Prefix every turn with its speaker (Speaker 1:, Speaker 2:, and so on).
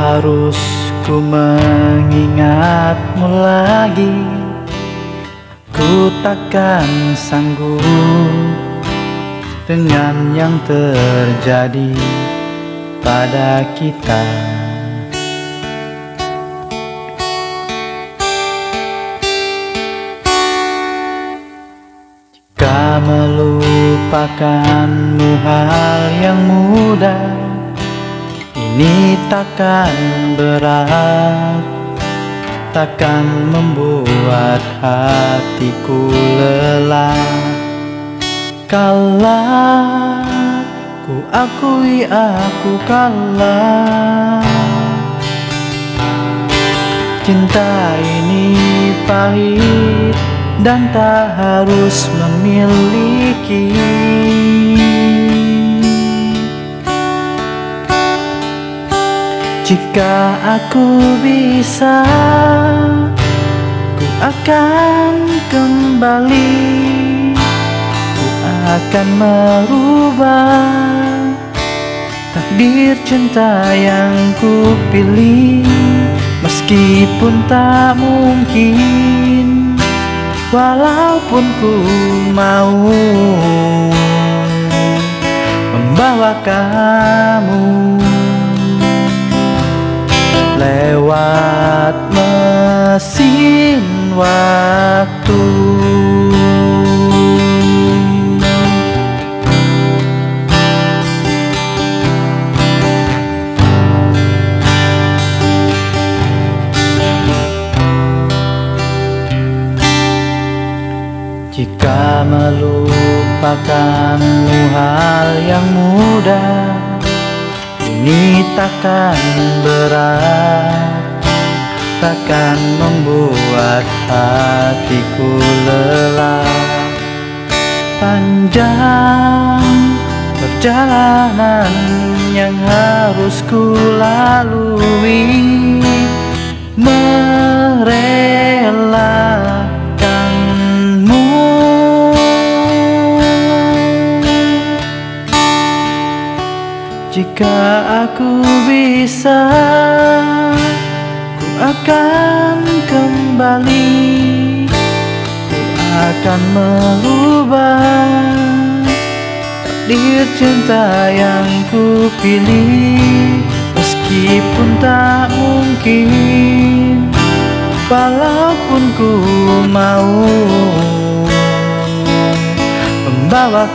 Speaker 1: harus ku mengingatmu lagi Ku takkan sanggup dengan yang terjadi pada kita. Jika melupakanmu hal yang mudah Ini takkan berat Takkan membuat hatiku lelah. Kalah ku akui aku kalah. Cinta ini pahit dan tak harus memiliki Jika aku bisa Ku akan kembali. Ku akan merubah Takdir cinta yang ku pilih. Meskipun tak mungkin Walaupun ku mau membawa kamu lewat mesin waktu. Jika melupakanmu hal yang mudah Ini takkan berat membuat hatiku lelah. Panjang perjalanan yang harus ku lalui Jika aku bisa akan kembali. Ku akan merubah Takdir cinta yang ku pilih Meskipun tak mungkin Walaupun ku mau Membawa